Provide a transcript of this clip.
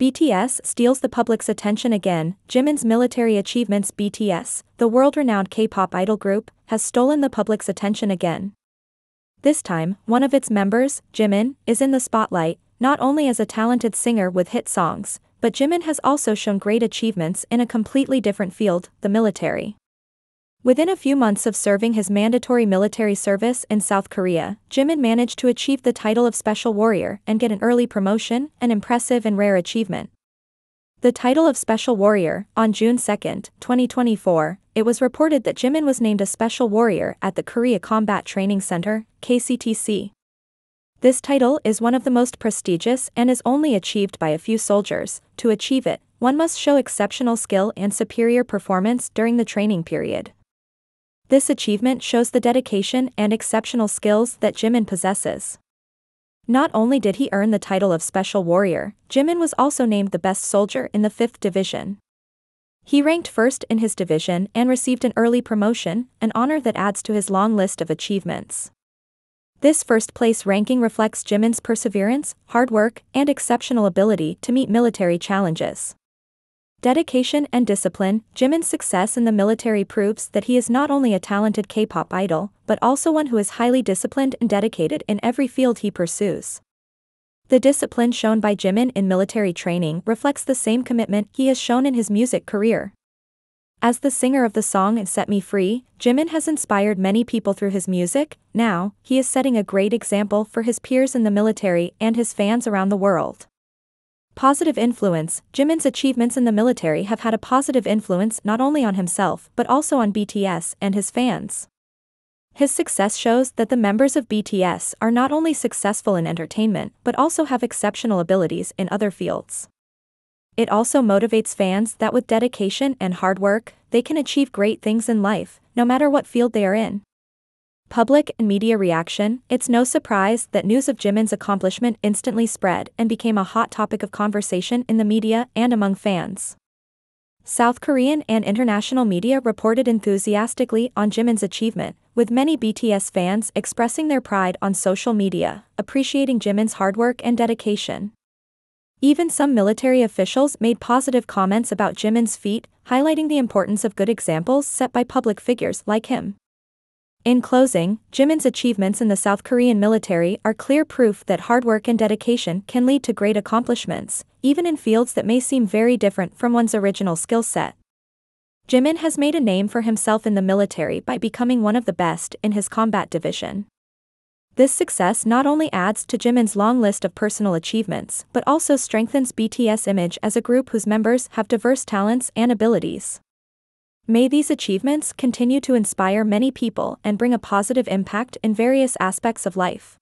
BTS steals the public's attention again. Jimin's military achievements BTS, the world-renowned K-pop idol group, has stolen the public's attention again. This time, one of its members, Jimin, is in the spotlight, not only as a talented singer with hit songs, but Jimin has also shown great achievements in a completely different field, the military. Within a few months of serving his mandatory military service in South Korea, Jimin managed to achieve the title of Special Warrior and get an early promotion, an impressive and rare achievement. The title of Special Warrior, on June 2, 2024, it was reported that Jimin was named a Special Warrior at the Korea Combat Training Center, KCTC. This title is one of the most prestigious and is only achieved by a few soldiers. To achieve it, one must show exceptional skill and superior performance during the training period. This achievement shows the dedication and exceptional skills that Jimin possesses. Not only did he earn the title of Special Warrior, Jimin was also named the best soldier in the 5th Division. He ranked first in his division and received an early promotion, an honor that adds to his long list of achievements. This first place ranking reflects Jimin's perseverance, hard work, and exceptional ability to meet military challenges. Dedication and discipline, Jimin's success in the military proves that he is not only a talented K-pop idol, but also one who is highly disciplined and dedicated in every field he pursues. The discipline shown by Jimin in military training reflects the same commitment he has shown in his music career. As the singer of the song Set Me Free, Jimin has inspired many people through his music, now, he is setting a great example for his peers in the military and his fans around the world. Positive influence Jimin's achievements in the military have had a positive influence not only on himself but also on BTS and his fans. His success shows that the members of BTS are not only successful in entertainment but also have exceptional abilities in other fields. It also motivates fans that with dedication and hard work, they can achieve great things in life, no matter what field they are in public and media reaction, it's no surprise that news of Jimin's accomplishment instantly spread and became a hot topic of conversation in the media and among fans. South Korean and international media reported enthusiastically on Jimin's achievement, with many BTS fans expressing their pride on social media, appreciating Jimin's hard work and dedication. Even some military officials made positive comments about Jimin's feat, highlighting the importance of good examples set by public figures like him. In closing, Jimin's achievements in the South Korean military are clear proof that hard work and dedication can lead to great accomplishments, even in fields that may seem very different from one's original skill set. Jimin has made a name for himself in the military by becoming one of the best in his combat division. This success not only adds to Jimin's long list of personal achievements but also strengthens BTS' image as a group whose members have diverse talents and abilities. May these achievements continue to inspire many people and bring a positive impact in various aspects of life.